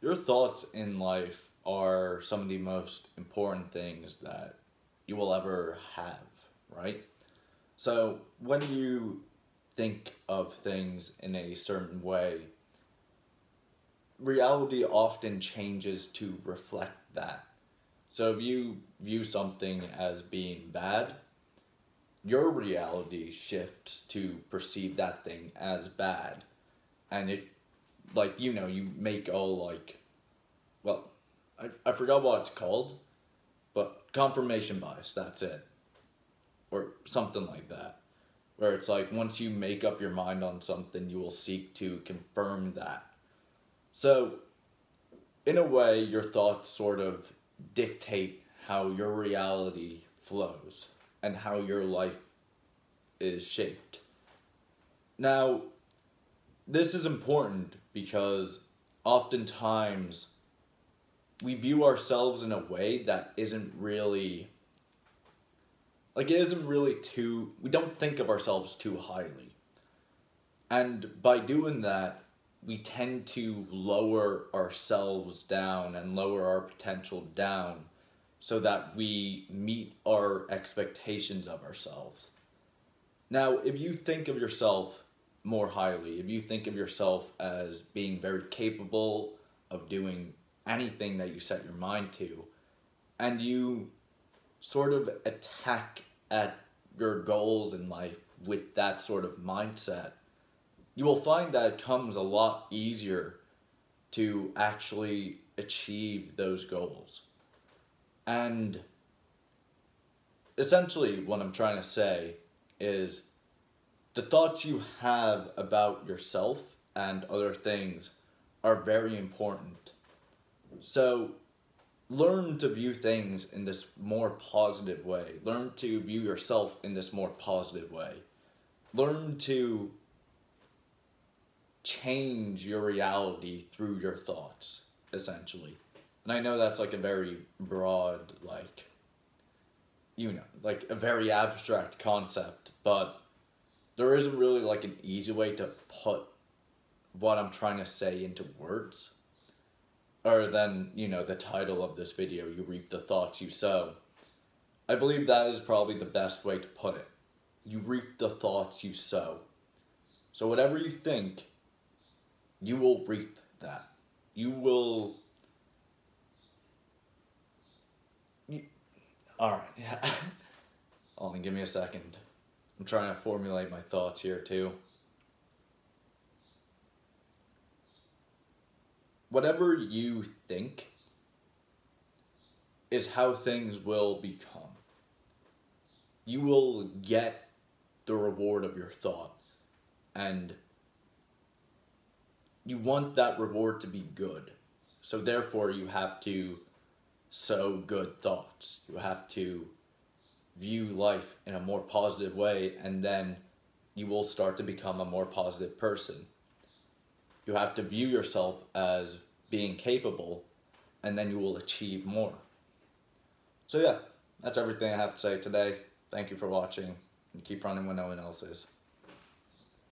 your thoughts in life are some of the most important things that you will ever have, right? So when you think of things in a certain way, reality often changes to reflect that. So if you view something as being bad, your reality shifts to perceive that thing as bad. And it, like, you know, you make all, like, well, I, I forgot what it's called, but confirmation bias, that's it. Or something like that. Where it's like, once you make up your mind on something, you will seek to confirm that. So, in a way, your thoughts sort of dictate how your reality flows and how your life is shaped. Now, this is important because oftentimes we view ourselves in a way that isn't really like it isn't really too we don't think of ourselves too highly. And by doing that, we tend to lower ourselves down and lower our potential down so that we meet our expectations of ourselves. Now, if you think of yourself more highly, if you think of yourself as being very capable of doing anything that you set your mind to, and you sort of attack at your goals in life with that sort of mindset, you will find that it comes a lot easier to actually achieve those goals. And essentially, what I'm trying to say is the thoughts you have about yourself and other things are very important. So, learn to view things in this more positive way. Learn to view yourself in this more positive way. Learn to change your reality through your thoughts, essentially. And I know that's like a very broad, like, you know, like a very abstract concept, but there isn't really like an easy way to put what I'm trying to say into words. Other than, you know, the title of this video, You Reap the Thoughts You Sow. I believe that is probably the best way to put it. You reap the thoughts you sow. So whatever you think, you will reap that. You will. You... All right. Hold on, give me a second. I'm trying to formulate my thoughts here too. Whatever you think is how things will become. You will get the reward of your thought and you want that reward to be good. So therefore you have to sow good thoughts. You have to view life in a more positive way and then you will start to become a more positive person. You have to view yourself as being capable and then you will achieve more. So yeah, that's everything I have to say today. Thank you for watching and keep running when no one else is.